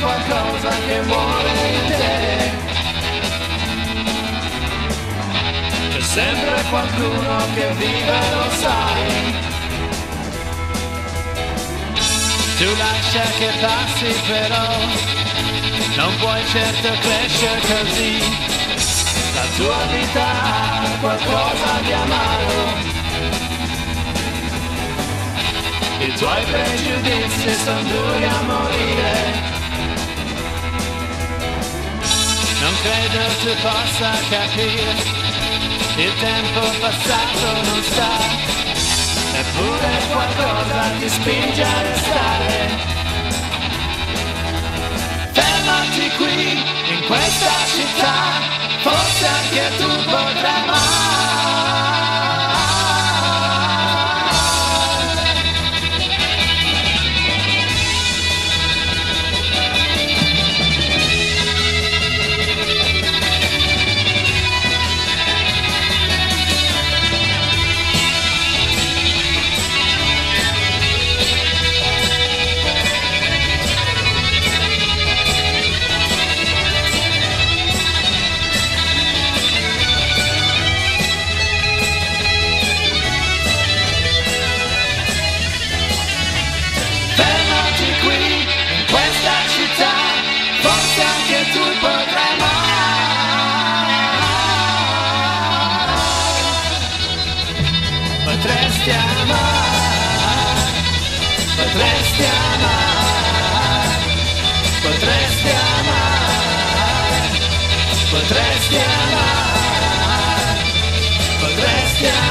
qualcosa che muore in te. C'è sempre qualcuno che vive, lo sai. Tu lascia che passi però, non puoi certo crescere così. La tua vita ha qualcosa di amaro. I tuoi pregiudizi sono duri a morire. Non credo tu possa capire, il tempo passato non sta, eppure qualcosa ti spinge a restare. Fermati qui, in questa città, forse anche tu potrai amare. potresti amare, potresti amare, potresti amare, potresti amare, potresti amare.